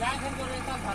जाकर जो रहता था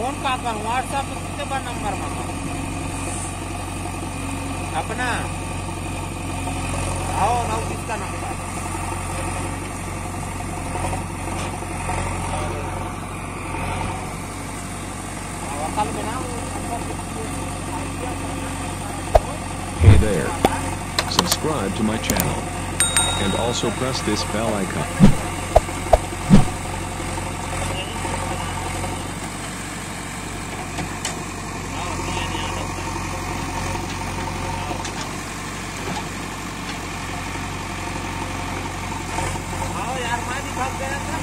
फोन का पर व्हाट्सएप पे कितने बार नंबर मांगा अपना आओ ना किसका नंबर हाँ, कल में ना वो number idea Hey there. Subscribe to my channel. And also press this bell icon. Thank you.